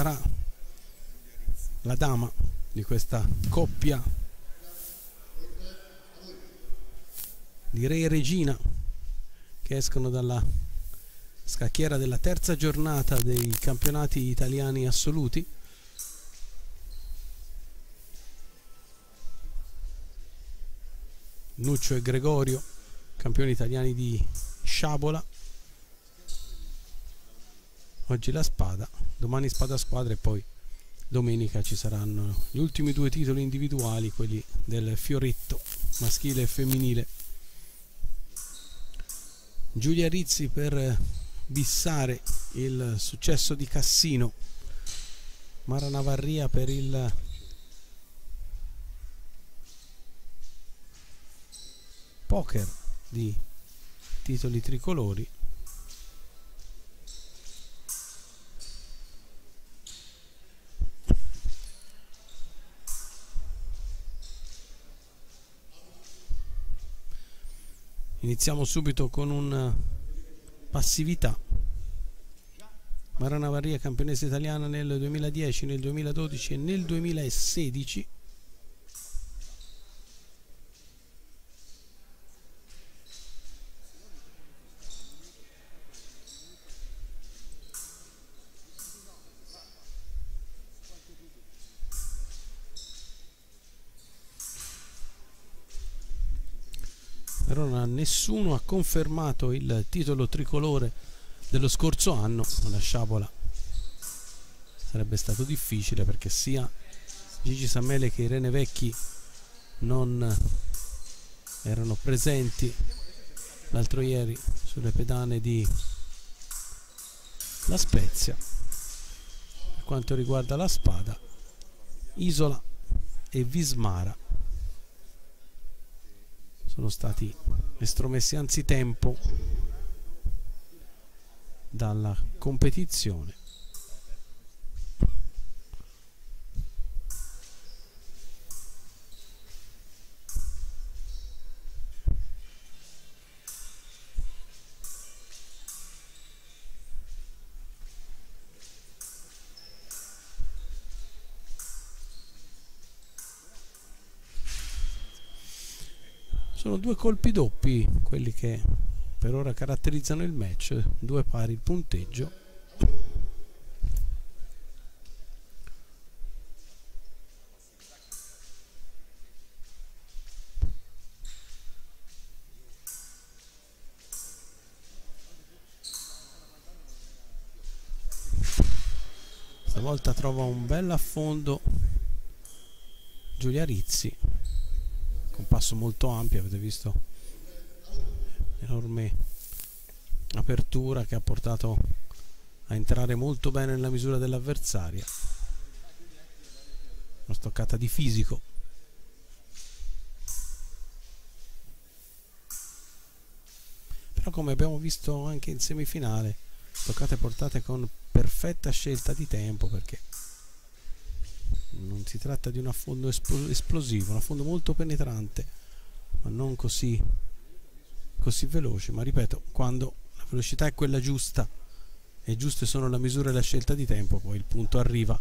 sarà la dama di questa coppia di re e regina che escono dalla scacchiera della terza giornata dei campionati italiani assoluti. Nuccio e Gregorio campioni italiani di sciabola oggi la spada domani spada squadra e poi domenica ci saranno gli ultimi due titoli individuali quelli del fioretto maschile e femminile. Giulia Rizzi per bissare il successo di Cassino. Mara Navarria per il poker di titoli tricolori iniziamo subito con un passività. Marana Varia campionessa italiana nel 2010, nel 2012 e nel 2016 nessuno ha confermato il titolo tricolore dello scorso anno. La sciabola sarebbe stato difficile perché sia Gigi Sammele che Irene Vecchi non erano presenti l'altro ieri sulle pedane di La Spezia. Per quanto riguarda la spada Isola e Vismara sono stati estromessi anzitempo dalla competizione due colpi doppi quelli che per ora caratterizzano il match due pari il punteggio. Stavolta trova un bel affondo Giulia Rizzi un passo molto ampio avete visto? Enorme apertura che ha portato a entrare molto bene nella misura dell'avversaria. Una stoccata di fisico. Però come abbiamo visto anche in semifinale stoccate portate con perfetta scelta di tempo perché non si tratta di un affondo esplosivo, un affondo molto penetrante, ma non così, così veloce. Ma ripeto, quando la velocità è quella giusta e giuste sono la misura e la scelta di tempo, poi il punto arriva.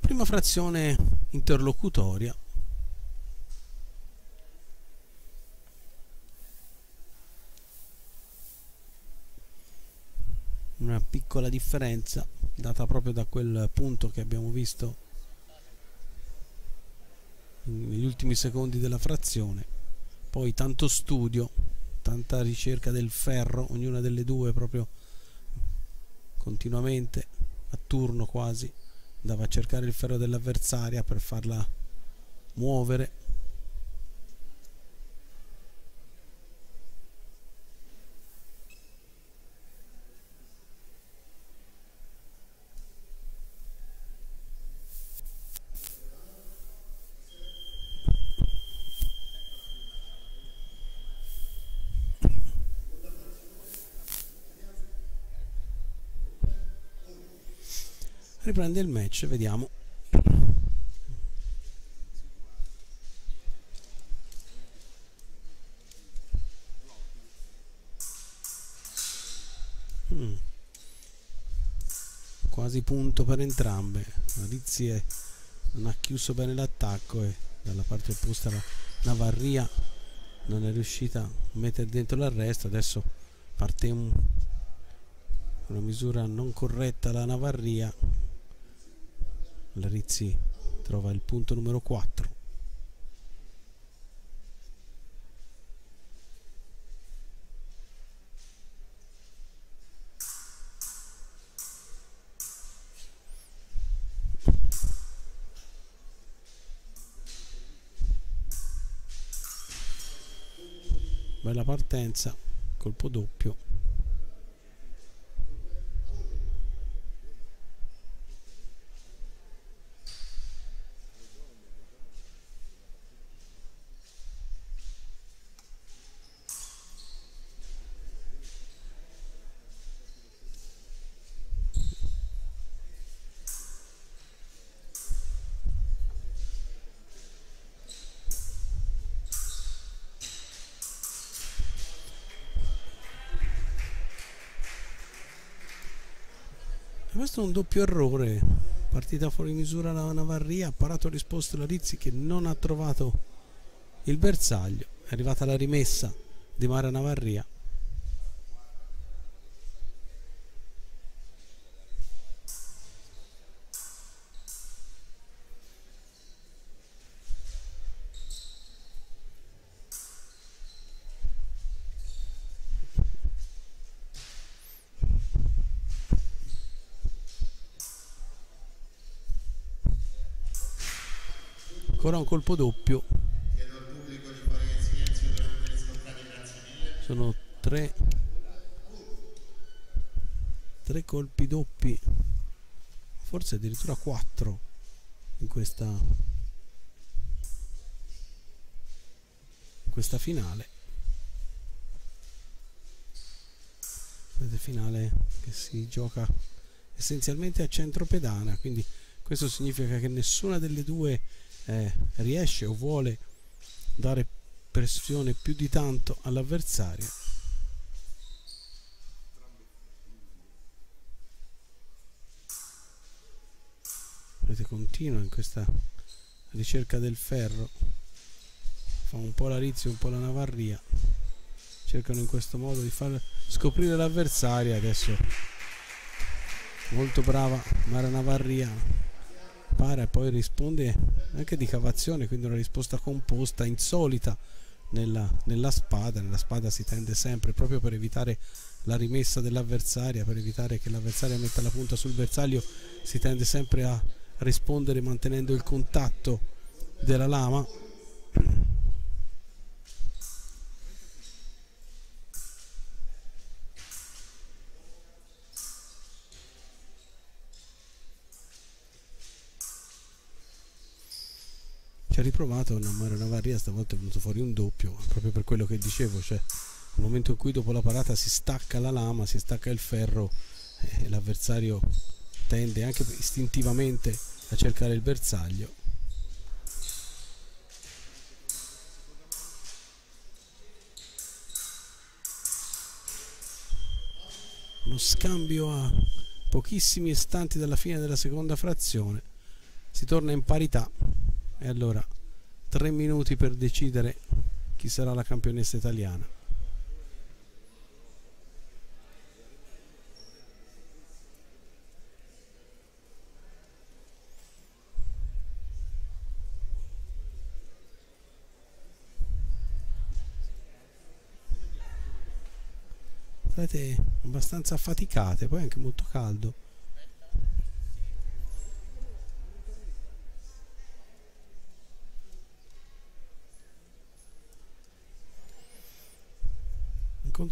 Prima frazione interlocutoria una piccola differenza data proprio da quel punto che abbiamo visto negli ultimi secondi della frazione. Poi tanto studio tanta ricerca del ferro ognuna delle due proprio continuamente a turno quasi andava a cercare il ferro dell'avversaria per farla muovere riprende il match vediamo. Mm. quasi punto per entrambe. Rizzi è, non ha chiuso bene l'attacco e dalla parte opposta la Navarria non è riuscita a mettere dentro l'arresto. Adesso parte un, una misura non corretta la Navarria la Rizzi trova il punto numero 4 bella partenza colpo doppio questo è un doppio errore. Partita fuori misura la Navarria ha parato risposto la Rizzi che non ha trovato il bersaglio. È arrivata la rimessa di Mara Navarria ancora un colpo doppio. Sono tre tre colpi doppi forse addirittura quattro in questa questa finale. Vedete finale che si gioca essenzialmente a centro pedana quindi questo significa che nessuna delle due eh, riesce o vuole dare pressione più di tanto all'avversario. Vedete continua in questa ricerca del ferro. Fa un po' la Rizzi un po' la Navarria. Cercano in questo modo di far scoprire l'avversaria adesso molto brava Mara Navarria para e poi risponde anche di cavazione, quindi una risposta composta, insolita nella, nella spada. Nella spada si tende sempre, proprio per evitare la rimessa dell'avversaria, per evitare che l'avversaria metta la punta sul bersaglio, si tende sempre a rispondere mantenendo il contatto della lama ha riprovato una Mario Navarria stavolta è venuto fuori un doppio proprio per quello che dicevo cioè nel momento in cui dopo la parata si stacca la lama si stacca il ferro e l'avversario tende anche istintivamente a cercare il bersaglio. Uno scambio a pochissimi istanti dalla fine della seconda frazione si torna in parità e allora tre minuti per decidere chi sarà la campionessa italiana. State abbastanza affaticate poi anche molto caldo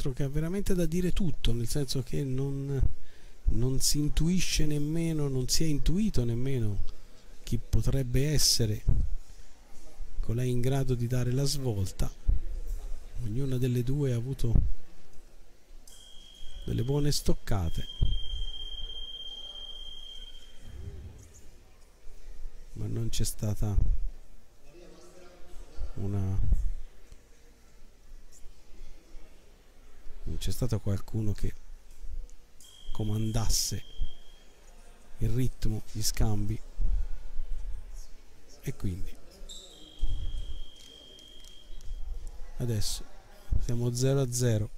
incontro che ha veramente da dire tutto, nel senso che non, non si intuisce nemmeno, non si è intuito nemmeno chi potrebbe essere colei in grado di dare la svolta. Ognuna delle due ha avuto delle buone stoccate. Ma non c'è stata una c'è stato qualcuno che comandasse il ritmo, gli scambi. E quindi adesso siamo 0 a 0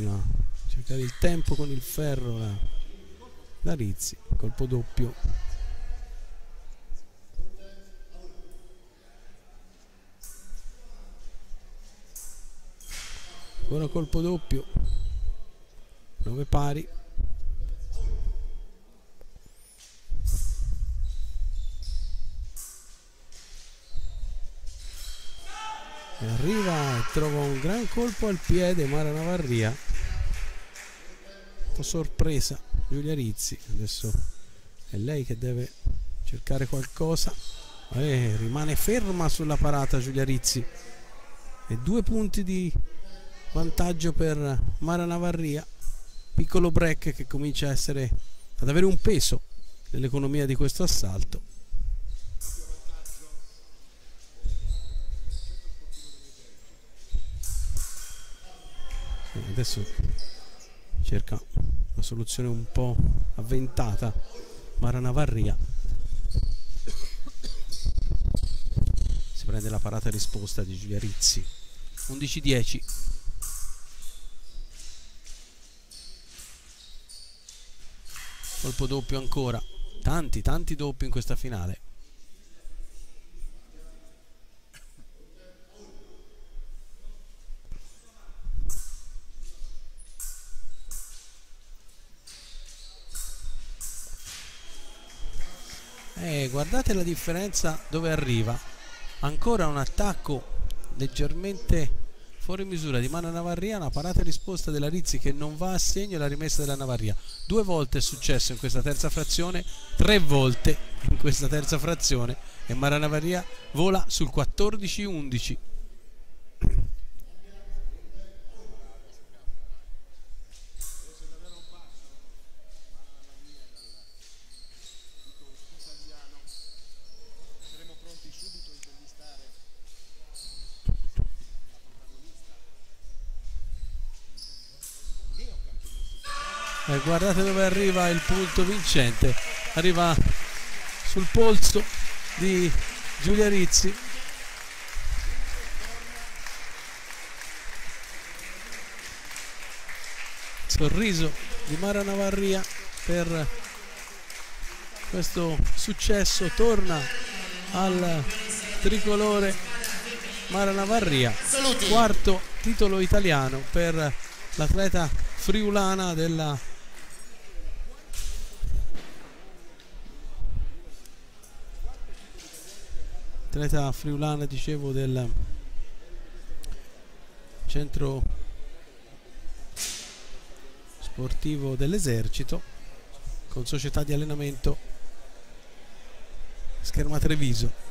continua a cercare il tempo con il ferro la, la Rizzi colpo doppio. Ancora colpo doppio. 9 pari. E arriva trova un gran colpo al piede Mara Navarria po' sorpresa Giulia Rizzi. Adesso è lei che deve cercare qualcosa. E rimane ferma sulla parata Giulia Rizzi. E due punti di vantaggio per Mara Navarria. Piccolo break che comincia a essere ad avere un peso nell'economia di questo assalto. Adesso cerca una soluzione un po' avventata Mara Navarria si prende la parata risposta di Giulia Rizzi. 11-10 colpo doppio ancora. Tanti tanti doppi in questa finale eh, guardate la differenza dove arriva. Ancora un attacco leggermente fuori misura di Mana Navarria una parata e risposta della Rizzi che non va a segno e la rimessa della Navarria. Due volte è successo in questa terza frazione tre volte in questa terza frazione e Mara Navarria vola sul 14-11 eh, guardate dove arriva il punto vincente. Arriva sul polso di Giulia Rizzi. Sorriso di Mara Navarria per questo successo. Torna al tricolore Mara Navarria quarto titolo italiano per l'atleta friulana della atleta friulana dicevo del centro sportivo dell'esercito con società di allenamento Scherma Treviso